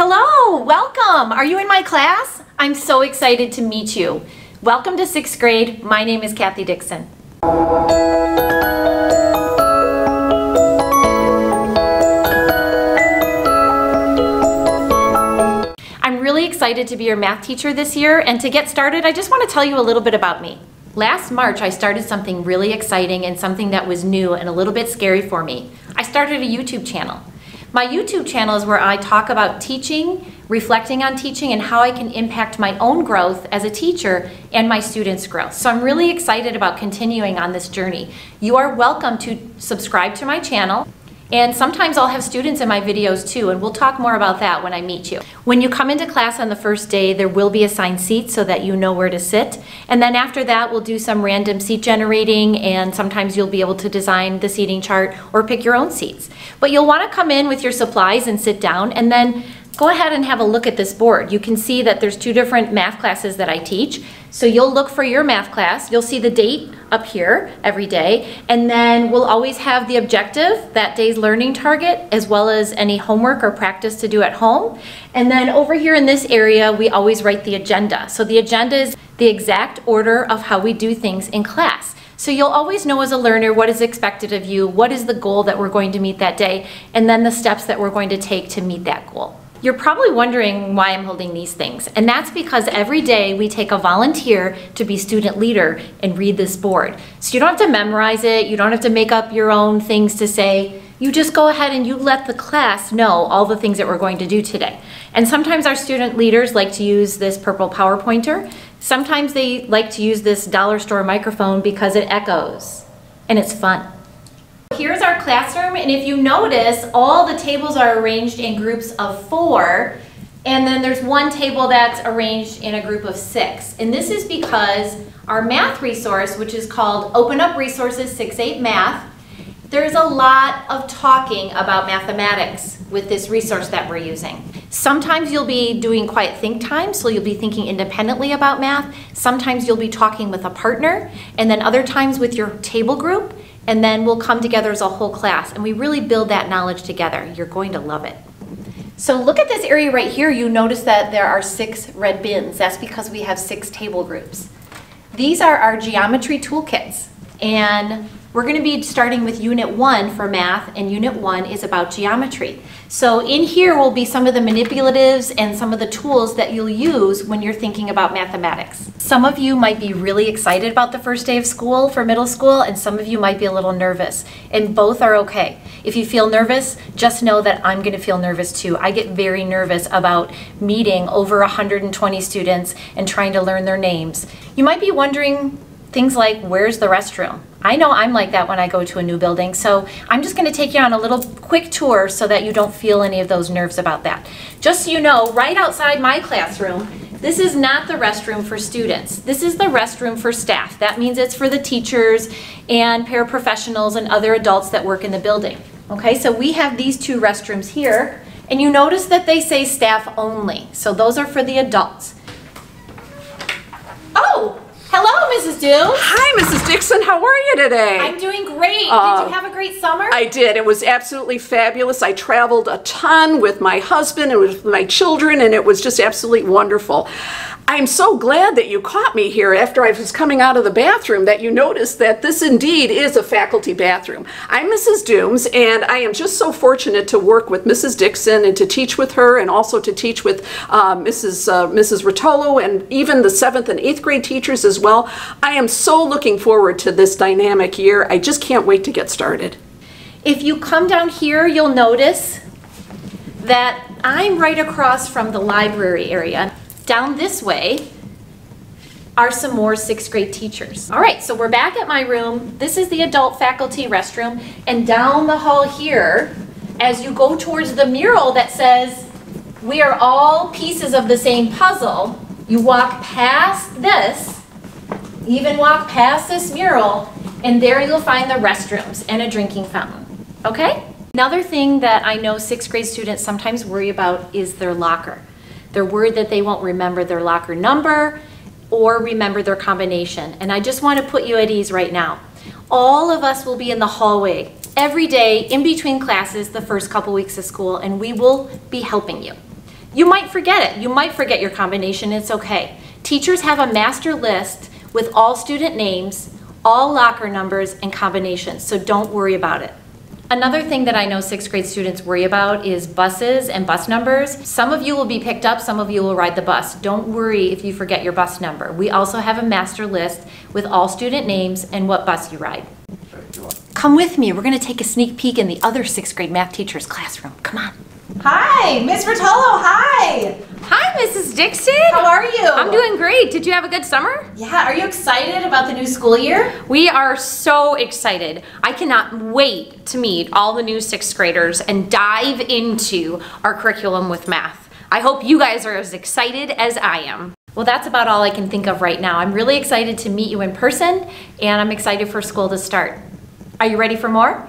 Hello, welcome. Are you in my class? I'm so excited to meet you. Welcome to sixth grade. My name is Cathy Dickson. I'm really excited to be your math teacher this year and to get started I just want to tell you a little bit about me. Last March I started something really exciting and something that was new and a little bit scary for me. I started a YouTube channel. My YouTube channel is where I talk about teaching, reflecting on teaching, and how I can impact my own growth as a teacher and my students' growth. So I'm really excited about continuing on this journey. You are welcome to subscribe to my channel. And sometimes I'll have students in my videos too, and we'll talk more about that when I meet you. When you come into class on the first day, there will be assigned seats so that you know where to sit. And then after that, we'll do some random seat generating, and sometimes you'll be able to design the seating chart or pick your own seats. But you'll want to come in with your supplies and sit down, and then go ahead and have a look at this board. You can see that there's two different math classes that I teach. So you'll look for your math class. You'll see the date up here every day. And then we'll always have the objective, that day's learning target, as well as any homework or practice to do at home. And then over here in this area, we always write the agenda. So the agenda is the exact order of how we do things in class. So you'll always know as a learner what is expected of you, what is the goal that we're going to meet that day, and then the steps that we're going to take to meet that goal. You're probably wondering why I'm holding these things, and that's because every day we take a volunteer to be student leader and read this board. So you don't have to memorize it, you don't have to make up your own things to say, you just go ahead and you let the class know all the things that we're going to do today. And sometimes our student leaders like to use this purple PowerPointer. Sometimes they like to use this dollar store microphone because it echoes and it's fun. Here's our classroom, and if you notice, all the tables are arranged in groups of four, and then there's one table that's arranged in a group of six. And this is because our math resource, which is called Open Up Resources 6-8 Math, there's a lot of talking about mathematics with this resource that we're using. Sometimes you'll be doing quiet think time, so you'll be thinking independently about math. Sometimes you'll be talking with a partner, and then other times with your table group, and then we'll come together as a whole class and we really build that knowledge together. You're going to love it. So look at this area right here. You notice that there are six red bins. That's because we have six table groups. These are our geometry toolkits and we're going to be starting with Unit 1 for math, and Unit 1 is about geometry. So in here will be some of the manipulatives and some of the tools that you'll use when you're thinking about mathematics. Some of you might be really excited about the first day of school for middle school, and some of you might be a little nervous, and both are okay. If you feel nervous, just know that I'm going to feel nervous too. I get very nervous about meeting over 120 students and trying to learn their names. You might be wondering, Things like, where's the restroom? I know I'm like that when I go to a new building, so I'm just gonna take you on a little quick tour so that you don't feel any of those nerves about that. Just so you know, right outside my classroom, this is not the restroom for students. This is the restroom for staff. That means it's for the teachers and paraprofessionals and other adults that work in the building. Okay, so we have these two restrooms here, and you notice that they say staff only. So those are for the adults. Oh, Hello, Mrs. Doom. Hi, Mrs. Dickson. How are you today? I'm doing great. Uh, did you have a great summer? I did. It was absolutely fabulous. I traveled a ton with my husband and with my children, and it was just absolutely wonderful. I'm so glad that you caught me here after I was coming out of the bathroom that you noticed that this indeed is a faculty bathroom. I'm Mrs. Dooms and I am just so fortunate to work with Mrs. Dickson and to teach with her and also to teach with uh, Mrs. Uh, Mrs. Ruotolo and even the seventh and eighth grade teachers as well. I am so looking forward to this dynamic year. I just can't wait to get started. If you come down here, you'll notice that I'm right across from the library area. Down this way are some more sixth grade teachers. All right, so we're back at my room. This is the adult faculty restroom. And down the hall here, as you go towards the mural that says, we are all pieces of the same puzzle, you walk past this, even walk past this mural, and there you'll find the restrooms and a drinking fountain, okay? Another thing that I know sixth grade students sometimes worry about is their locker. They're worried that they won't remember their locker number or remember their combination. And I just want to put you at ease right now. All of us will be in the hallway every day in between classes the first couple weeks of school and we will be helping you. You might forget it. You might forget your combination. It's okay. Teachers have a master list with all student names, all locker numbers, and combinations, so don't worry about it. Another thing that I know sixth grade students worry about is buses and bus numbers. Some of you will be picked up, some of you will ride the bus. Don't worry if you forget your bus number. We also have a master list with all student names and what bus you ride. Come with me, we're gonna take a sneak peek in the other sixth grade math teacher's classroom. Come on. Hi, Miss Ruotolo, hi! Hi, Mrs. Dickson. How are you? I'm doing great. Did you have a good summer? Yeah, are you excited about the new school year? We are so excited. I cannot wait to meet all the new sixth graders and dive into our curriculum with math. I hope you guys are as excited as I am. Well, that's about all I can think of right now. I'm really excited to meet you in person, and I'm excited for school to start. Are you ready for more?